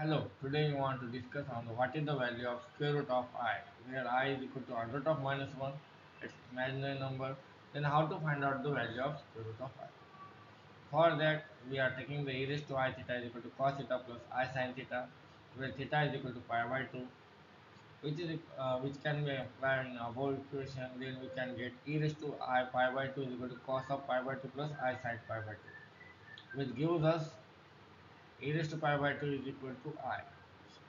Hello, today we want to discuss on the, what is the value of square root of i, where i is equal to under root of minus 1, it's imaginary number, then how to find out the value of square root of i. For that, we are taking the e raised to i theta is equal to cos theta plus i sin theta, where theta is equal to pi by 2, which is uh, which can be applied in above equation, then we can get e raised to i pi by 2 is equal to cos of pi by 2 plus i sin pi by 2, which gives us e raised to pi by 2 is equal to i.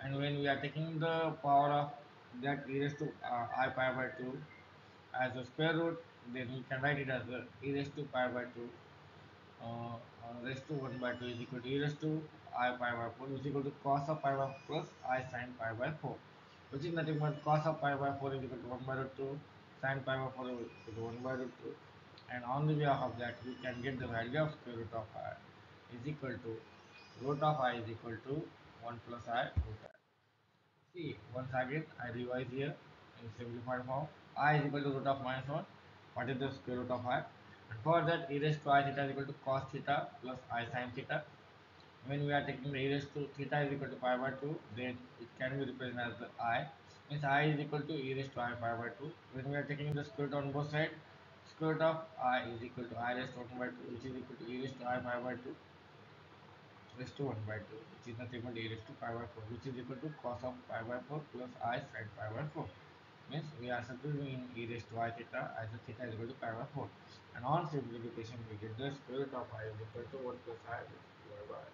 And when we are taking the power of that e raised to uh, i pi by 2 as a square root then we can write it as a e raised to pi by 2 uh, uh, raised to 1 by 2 is equal to e raised to i pi by 4 which is equal to cos of pi by 4 plus i sin pi by 4 which is nothing but cos of pi by 4 is equal to 1 by root 2 sin pi by 4 is equal to 1 by root 2 and on the behalf of that we can get the value of square root of i is equal to root of i is equal to 1 plus i root i. See, once again I revise here in simplified form. i is equal to root of minus 1. What is the square root of i? And for that e raised to i theta is equal to cos theta plus i sin theta. When we are taking the e raised to theta is equal to pi by 2, then it can be represented as the i. Means i is equal to e raised to i pi by 2. When we are taking the square root on both sides, square root of i is equal to i raised to 1 by 2, which is equal to e raised to i pi by 2 raised to 1 by 2 which is nothing but a raised to pi by 4 which is equal to cos of pi by 4 plus i sin pi by 4 means we are substituting e raised to i theta as the theta is equal to pi by 4 and on simplification we get the square root of i is equal to 1 plus i divided by